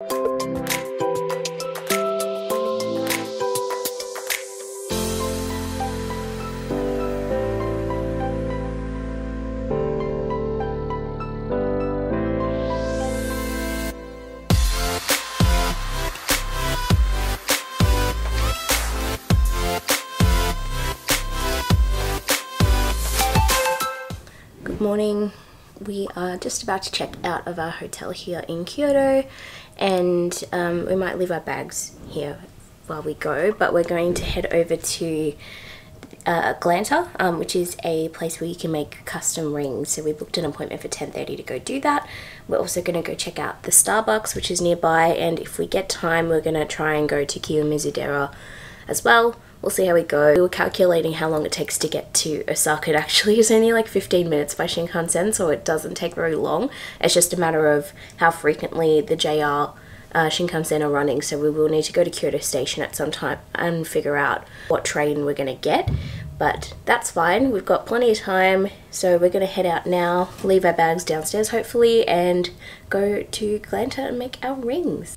Good morning. We are just about to check out of our hotel here in Kyoto and um, we might leave our bags here while we go but we're going to head over to uh, Glanta, um, which is a place where you can make custom rings. So we booked an appointment for 10.30 to go do that. We're also going to go check out the Starbucks, which is nearby. And if we get time, we're going to try and go to Kiyomizu Dera as well. We'll see how we go. We were calculating how long it takes to get to Osaka. It actually is only like 15 minutes by Shinkansen, so it doesn't take very long. It's just a matter of how frequently the JR uh, Shinkansen are running, so we will need to go to Kyoto Station at some time and figure out what train we're going to get. But that's fine, we've got plenty of time, so we're going to head out now, leave our bags downstairs hopefully, and go to Glanta and make our rings.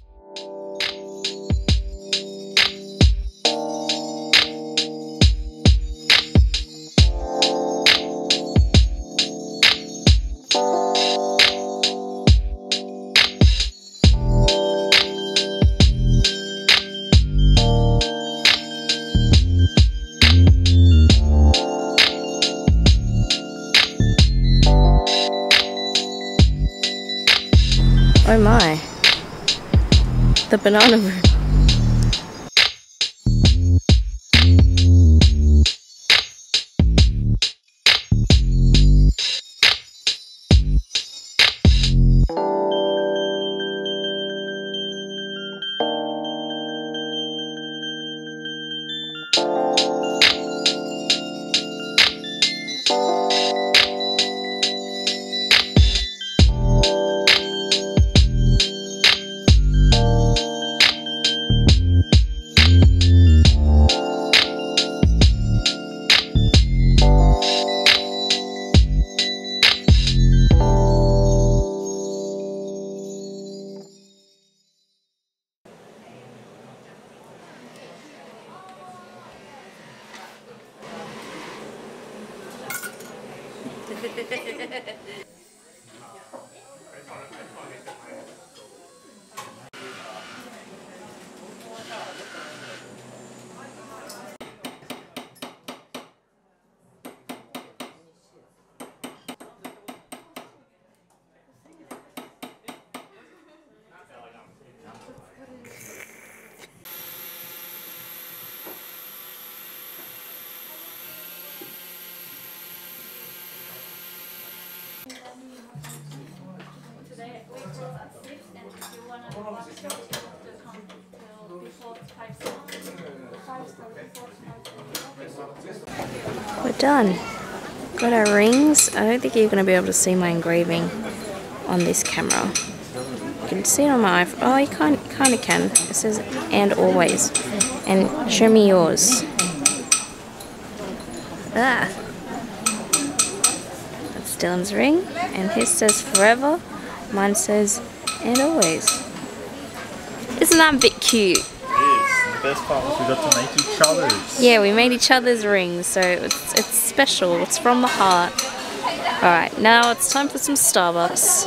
Banana room. Today done. Got our rings. I don't think you're going to be able to see my engraving on this camera. You can see it on my iPhone. Oh, you kind, kind of can. It says, and always. And show me yours. Ah. That's Dylan's ring. And his says forever. Mine says, and always. Isn't that a bit cute? Best part was we got to make each other's. Yeah, we made each other's rings, so it's, it's special. It's from the heart. Alright, now it's time for some Starbucks.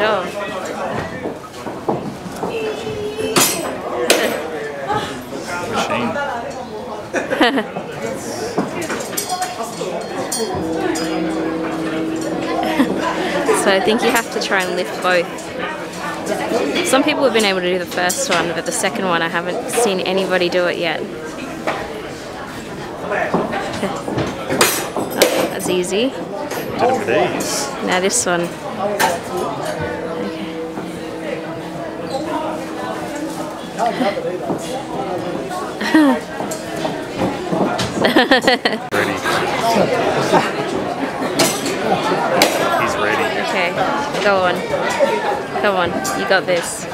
Shame. So I think you have to try and lift both. Some people have been able to do the first one, but the second one I haven't seen anybody do it yet. That's easy. Did it with ease. Now this one. Ready. He's ready. Okay, go on. Come on, you got this.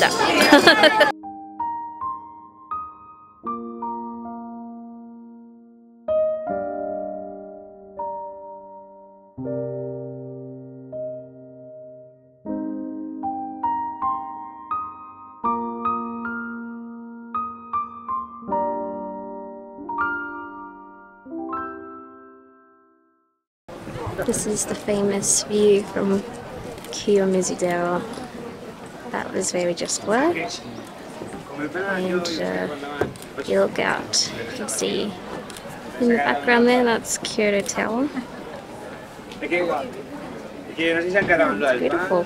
No. This is the famous view from Kiyomizudera. That was where we just were. And uh, you look out, you can see in the background there, that's Kyoto Tower. Beautiful.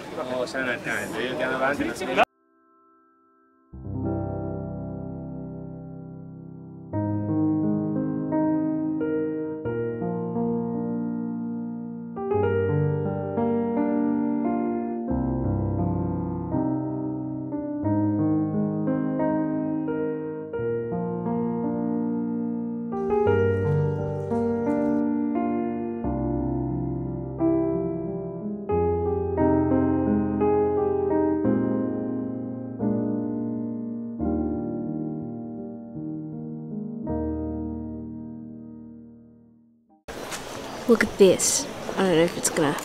Look at this. I don't know if it's gonna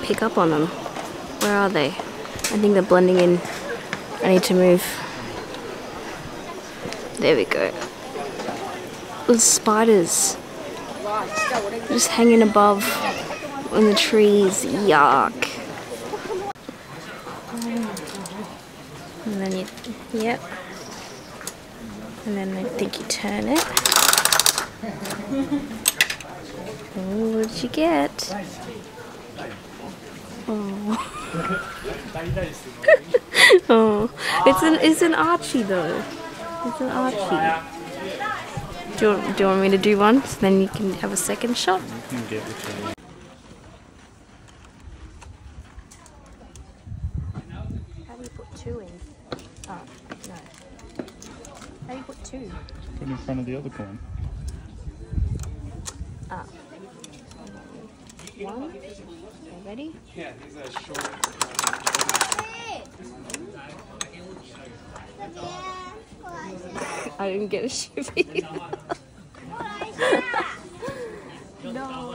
pick up on them. Where are they? I think they're blending in. I need to move. There we go. The spiders. Just hanging above in the trees. Yuck. And then you, yep. And then I think you turn it. Oh, what did you get? Oh. oh, it's an it's an Archie though. It's an Archie. Do you, want, do you want me to do one? So then you can have a second shot. You can get whichever. How do you put two in? Oh, no. How do you put two? Put it in front of the other coin. Ah. One. Okay, ready? I didn't get a shippy. no.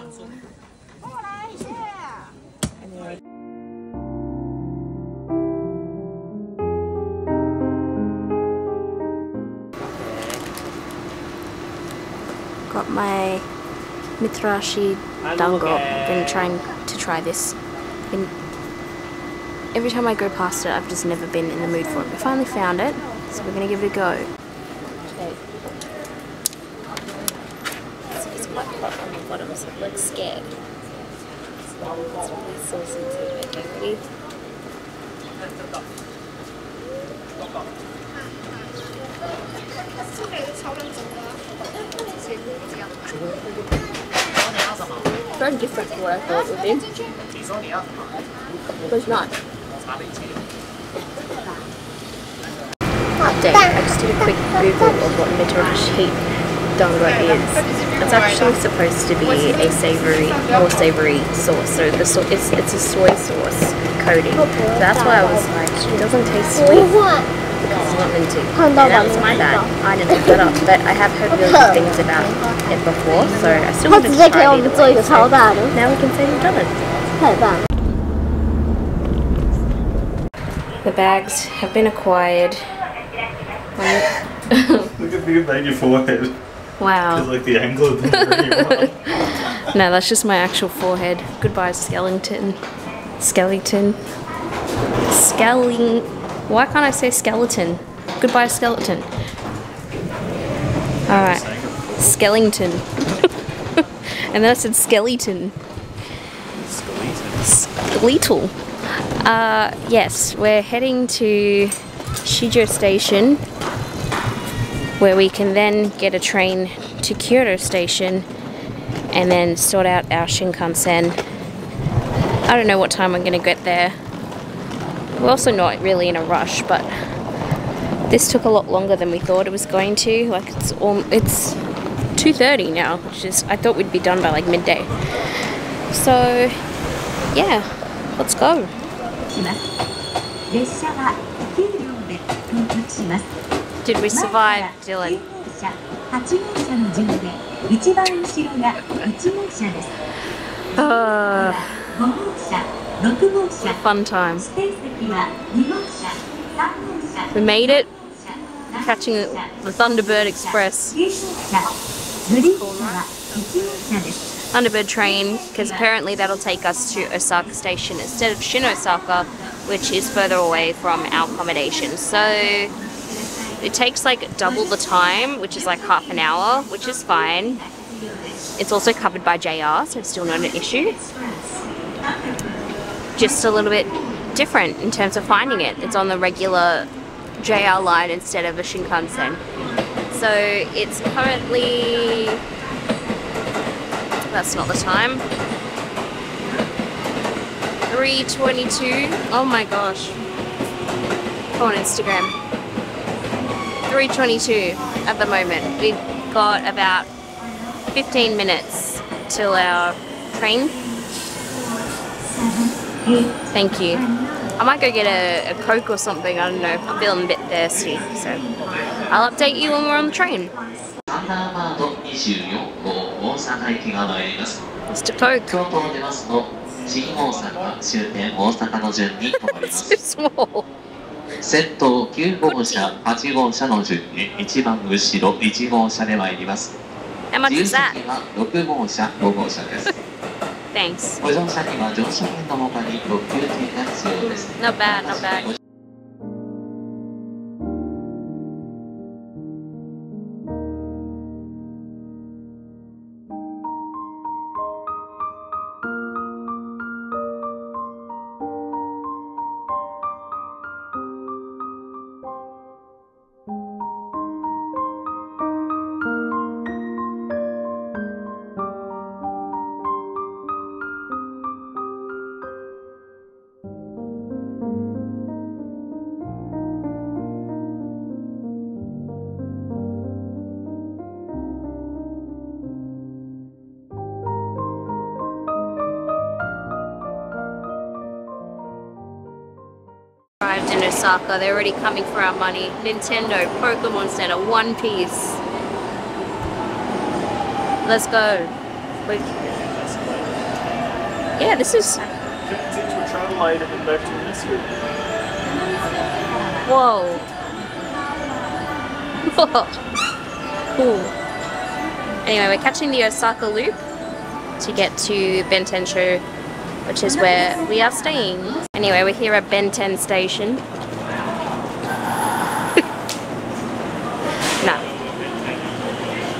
Anyway. Got my Mitarashi dango. I've been trying to try this. Been, every time I go past it, I've just never been in the mood for it. We finally found it, so we're gonna give it a go. Okay. So on the bottom, so it looks scared. It's really saucy too. Okay, ready? Very different to what I thought it would be. But it's not. Update. I just did a quick Google of what Mitarashi dango is. It's actually supposed to be a savory, more savory sauce. So the so it's it's a soy sauce coating. So that's why I was like, it doesn't taste sweet because not to. That was my bad. I didn't look that up, but I have heard really good things about it before, so I still want to try it way, so now we can say we've done it. The bags have been acquired. look at the made your forehead. Wow. Because like the angle of the No, that's just my actual forehead. Goodbye, skeleton. Skeleton. Skeleton. Why can't I say skeleton? Goodbye, skeleton. Alright. Skellington. and then I said skeleton. Skeletal. Uh, yes, we're heading to Shijo Station where we can then get a train to Kyoto Station and then sort out our Shinkansen. I don't know what time I'm gonna get there. We're also not really in a rush, but this took a lot longer than we thought it was going to. Like it's all, it's 2.30 now, which is, I thought we'd be done by like midday. So, yeah, let's go. Did we survive, Dylan? Uh. Fun time. We made it, catching the Thunderbird Express. Thunderbird train, because apparently that'll take us to Osaka Station instead of Shin Osaka, which is further away from our accommodation. So it takes like double the time, which is like half an hour, which is fine. It's also covered by JR, so it's still not an issue. Just a little bit different in terms of finding it. It's on the regular JR line instead of a Shinkansen. So it's currently that's not the time. 322. Oh my gosh. Go on Instagram. 322 at the moment. We've got about 15 minutes till our train. Thank you. I might go get a, a Coke or something. I don't know. I'm feeling a bit thirsty. So I'll update you when we're on the train. サンダーバード24号大阪行きが参ります。Mr. Coke. 新大阪終点大阪の順に止まります。先頭9号車、8号車の順に一番後ろ1号車で参ります。That? 席は6号車、5号車です。Thanks. Not bad, not bad. Osaka. They're already coming for our money. Nintendo, Pokemon Center, One Piece. Let's go. Wait. Yeah, this is. Whoa. cool. Anyway, we're catching the Osaka Loop to get to Bentencho, which is where we are staying. Anyway, we're here at Benten Station.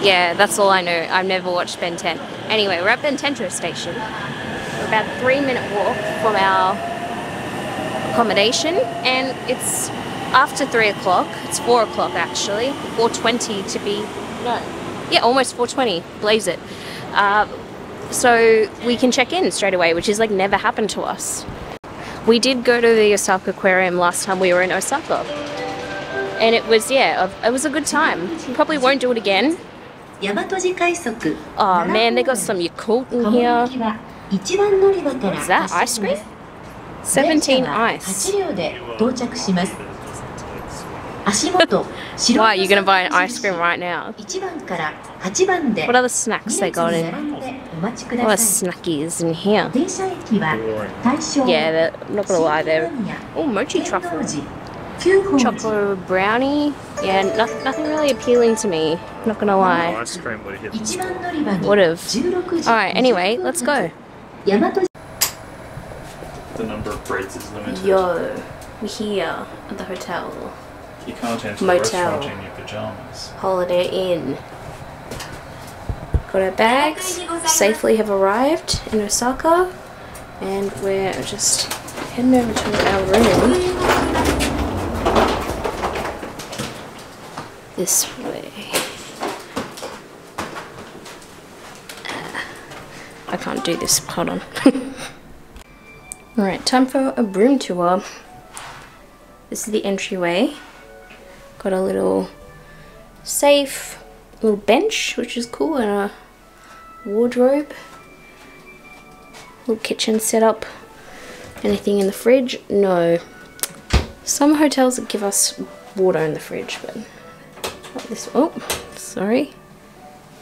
Yeah, that's all I know. I've never watched Ben 10. Anyway, we're at Bentencho Station. We're about a three minute walk from our accommodation and it's after three o'clock. It's four o'clock actually. 4.20 to be... No. Yeah, almost 4.20. Blaze it. Uh, so we can check in straight away, which is like never happened to us. We did go to the Osaka Aquarium last time we were in Osaka. And it was, yeah, it was a good time. Probably won't do it again. Oh man, they got some Yakult in here. Is that ice cream? 17 ice. wow, you're gonna buy an ice cream right now. What other snacks they got in? What are snackies in here? Yeah, they're not gonna lie, there. Oh, mochi truffle. Chocolate brownie. Yeah, nothing really appealing to me. Not gonna lie. Oh, ice cream would have hit the. Would have. Alright, anyway, let's go. The number of breads is limited. Yo, we're here at the hotel. You can't enter Motel. the in your pajamas. Holiday Inn. Got our bags, safely have arrived in Osaka, and we're just heading over to our room. This I can't do this, hold on. Alright, time for a room tour. This is the entryway. Got a little safe, little bench, which is cool, and a wardrobe. Little kitchen setup. Anything in the fridge? No. Some hotels give us water in the fridge, but not this. Oh, sorry.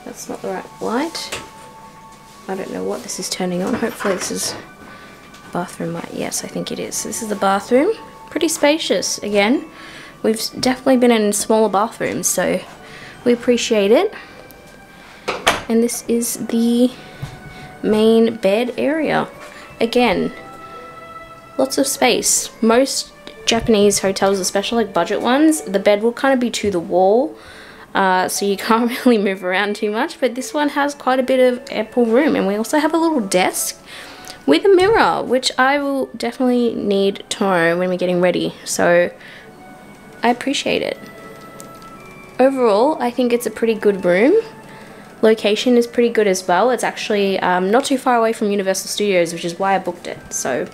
That's not the right light. I don't know what this is turning on. Hopefully, this is bathroom light. Yes, I think it is. This is the bathroom. Pretty spacious. Again, we've definitely been in smaller bathrooms, so we appreciate it. And this is the main bed area. Again, lots of space. Most Japanese hotels, especially like budget ones, the bed will kind of be to the wall. Uh, so you can't really move around too much, but this one has quite a bit of ample room, and we also have a little desk with a mirror, which I will definitely need tomorrow when we're getting ready. So I appreciate it. Overall, I think it's a pretty good room. Location is pretty good as well. It's actually um, not too far away from Universal Studios, which is why I booked it. So.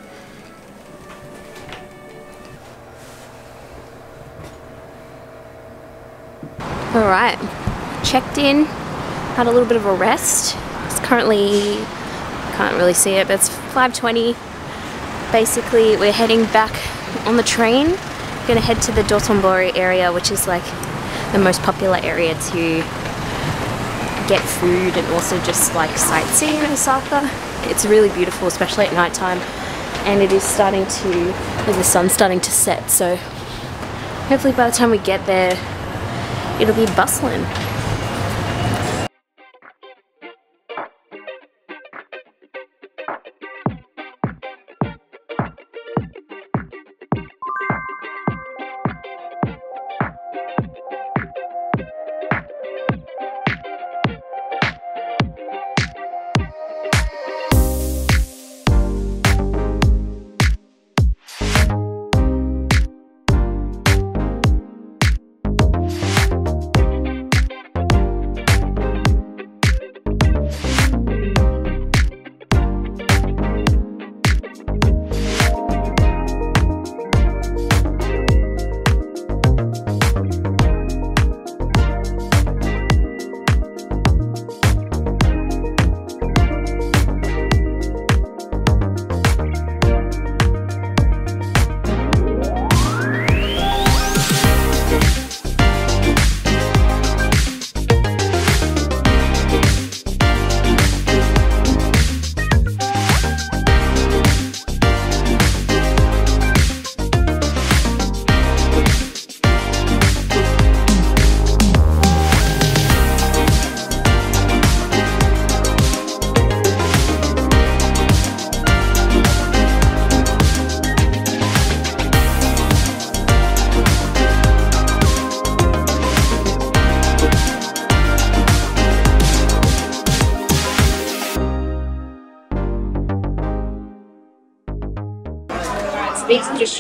Alright, checked in, had a little bit of a rest. It's currently, can't really see it, but it's 5.20. Basically, we're heading back on the train. Gonna head to the Dotonbori area, which is like the most popular area to get food and also just like sightseeing in Osaka. It's really beautiful, especially at night time. And it is starting to, the sun's starting to set, so hopefully by the time we get there, it'll be bustling.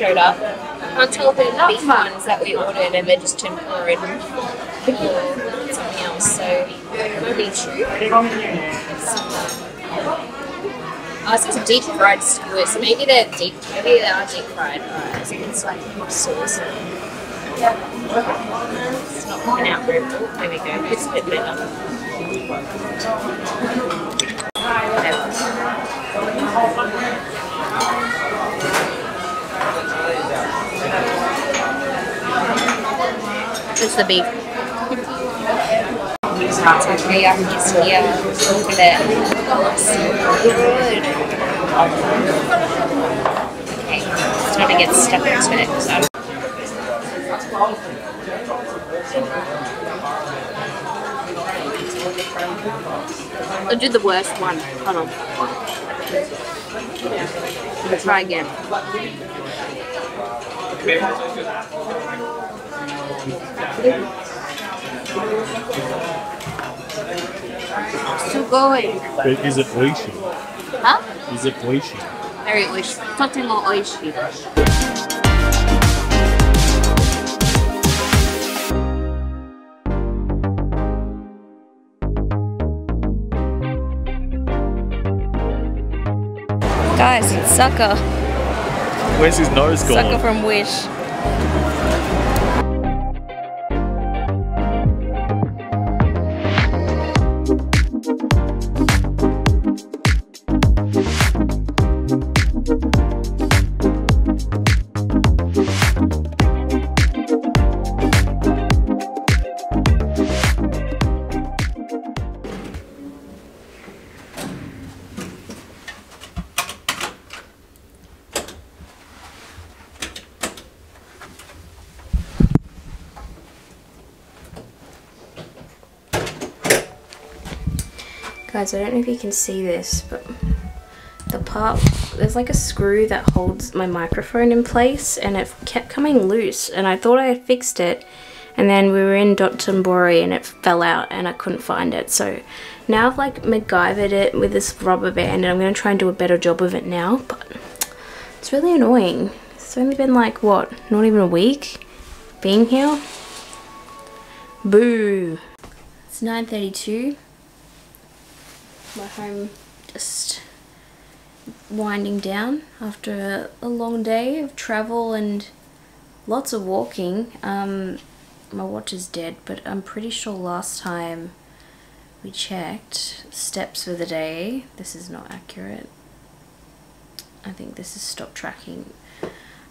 Showed up. Can't tell they're the beef ones that we ordered and they're just tempura and or something else. So maybe true. Oh, it says deep fried skewers. So maybe they're deep. Maybe they are deep fried. It's like sauce. It's not coming out very well. There we go. It's a bit better. Whatever. The beef. I'm just here. Look at it. So good. Okay, it's time to get stuck into it. So. I'll do the worst one. Hold on. Let's try again. Sugoi. Is it oishi? Huh? Is it oishi? Very oishi. Totemo oishi. Guys, it's Sucker. Where's his nose gone? Sucker from Wish. Guys, I don't know if you can see this, but the part, there's like a screw that holds my microphone in place and it kept coming loose and I thought I had fixed it and then we were in Dotonbori and it fell out and I couldn't find it. So now I've like MacGyvered it with this rubber band and I'm going to try and do a better job of it now, but it's really annoying. It's only been like, what, not even a week being here? Boo! It's 9.32 my home just winding down after a, long day of travel and lots of walking. Um, my watch is dead, but I'm pretty sure last time we checked steps for the day. This is not accurate. I think this is stop tracking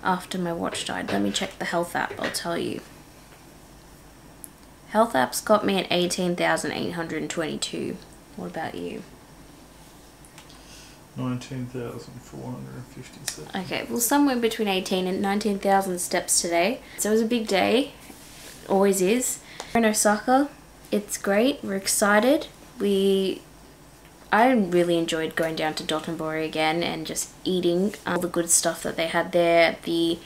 after my watch died. Let me check the health app, I'll tell you. Health app's got me at 18,822. What about you? 19,457. Okay, well, somewhere between 18 and 19,000 steps today. So it was a big day, always is. We're in Osaka. It's great. We're excited. We, I really enjoyed going down to Dotonbori again and just eating all the good stuff that they had there. The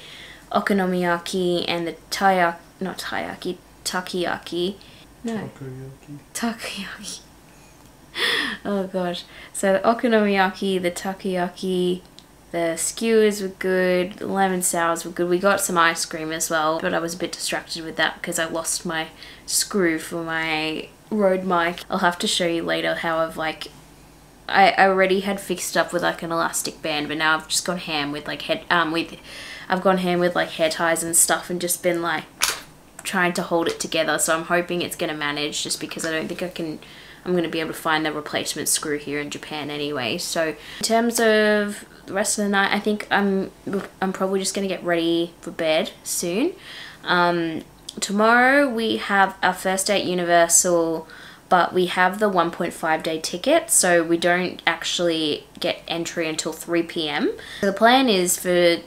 okonomiyaki and the taiyaki, not taiyaki, takiyaki. No, takoyaki. Oh gosh. So the okonomiyaki, the takoyaki, the skewers were good, the lemon sours were good. We got some ice cream as well, but I was a bit distracted with that because I lost my screw for my Rode mic. I'll have to show you later how I've like I, I already had fixed up with like an elastic band, but now I've just gone ham with like head um with I've gone ham with like hair ties and stuff and just been like trying to hold it together. So I'm hoping it's gonna manage just because I don't think I can I'm going to be able to find the replacement screw here in Japan anyway. So in terms of the rest of the night, I think I'm I'm probably just going to get ready for bed soon. Um, tomorrow we have our first day at Universal, but we have the 1.5 day ticket, so we don't actually get entry until 3 p.m. So the plan is for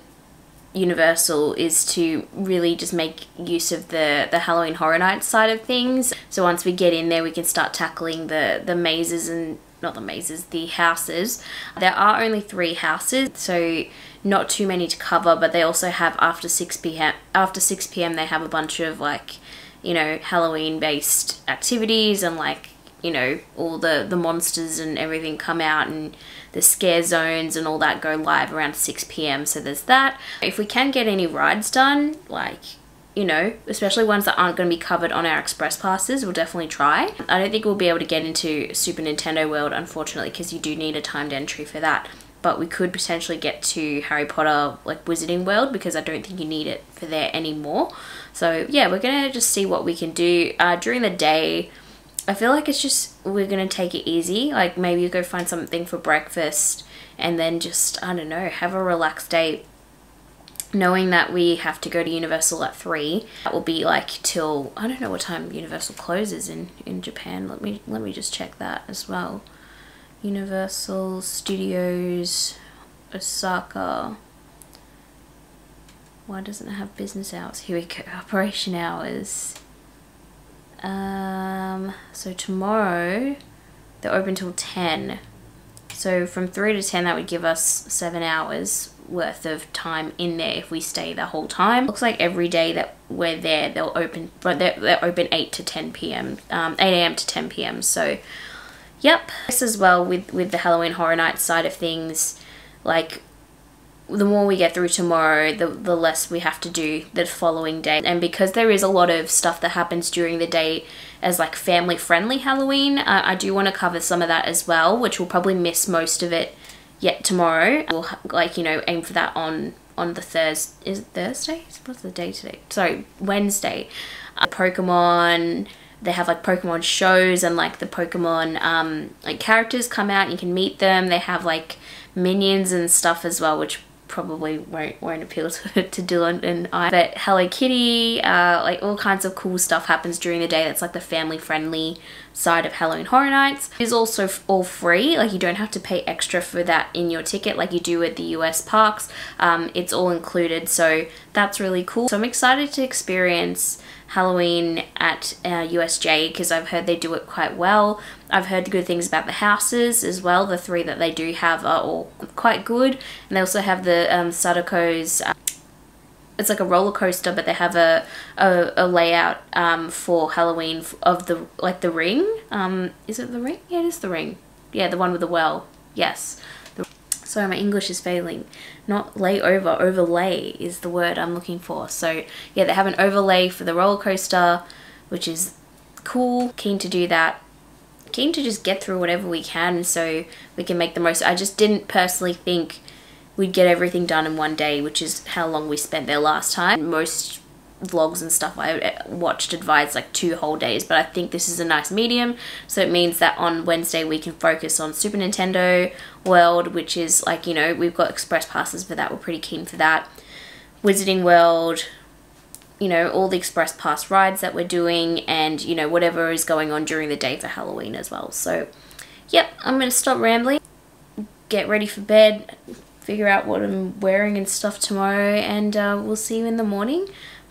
Universal is to really just make use of the the Halloween Horror Nights side of things. So once we get in there, we can start tackling the the mazes and not the mazes, the houses. There are only three houses, so not too many to cover. But they also have after six p.m. After six p.m. they have a bunch of like, you know, Halloween based activities and like you know all the the monsters and everything come out and the scare zones and all that go live around 6 p.m. So there's that. If we can get any rides done, like, you know, especially ones that aren't going to be covered on our express passes, we'll definitely try. I don't think we'll be able to get into Super Nintendo World, unfortunately, because you do need a timed entry for that. But we could potentially get to Harry Potter, like Wizarding World, because I don't think you need it for there anymore. So yeah, we're going to just see what we can do. Uh, during the day, I feel like it's just we're gonna take it easy. Like maybe you go find something for breakfast and then just I don't know have a relaxed day. Knowing that we have to go to Universal at three, that will be like till I don't know what time Universal closes in in Japan. Let me let me just check that as well. Universal Studios Osaka. Why doesn't it have business hours? Here we go. Operation hours. Um, so tomorrow they're open till 10. So from 3 to 10, that would give us 7 hours worth of time in there if we stay the whole time. Looks like every day that we're there, they'll open, but they're, they're open 8 to 10 p.m., um, 8 a.m. to 10 p.m. So, yep. This as well with, with the Halloween Horror Nights side of things, like the more we get through tomorrow, the, the less we have to do the following day. And because there is a lot of stuff that happens during the day as like family friendly Halloween, uh, I do want to cover some of that as well, which we'll probably miss most of it yet tomorrow. We'll like, you know, aim for that on on the Thursday. Is Thursday? What's the day today? Sorry, Wednesday. Uh, Pokemon they have like Pokemon shows and like the Pokemon um, like characters come out and you can meet them. They have like minions and stuff as well, which probably won't won't appeal to, to Dylan and I. But Hello Kitty, uh, like all kinds of cool stuff happens during the day. That's like the family friendly side of Halloween Horror Nights. It is also all free. Like you don't have to pay extra for that in your ticket like you do at the US parks. Um, it's all included, so that's really cool. So I'm excited to experience Halloween at uh, USJ because I've heard they do it quite well. I've heard good things about the houses as well. The three that they do have are all quite good. And they also have the um, Sadako's, uh, it's like a roller coaster, but they have a, a, a layout um, for Halloween of the, like the ring. Um, is it the ring? Yeah, it is the ring. Yeah, the one with the well. Yes. Sorry, my English is failing. Not layover, overlay is the word I'm looking for. So yeah, they have an overlay for the roller coaster, which is cool. Keen to do that. Keen to just get through whatever we can so we can make the most. I just didn't personally think we'd get everything done in one day, which is how long we spent there last time. Most vlogs and stuff I watched advise like two whole days but I think this is a nice medium. So it means that on Wednesday we can focus on Super Nintendo World which is like you know we've got express passes for that we're pretty keen for that. Wizarding World you know all the express pass rides that we're doing and you know whatever is going on during the day for Halloween as well. So yep I'm gonna stop rambling get ready for bed figure out what I'm wearing and stuff tomorrow and uh, we'll see you in the morning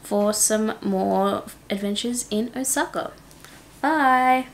for some more adventures in Osaka. Bye!